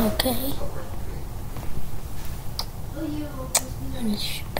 Okay. And it's.